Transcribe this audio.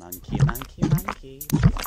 Monkey, monkey, monkey.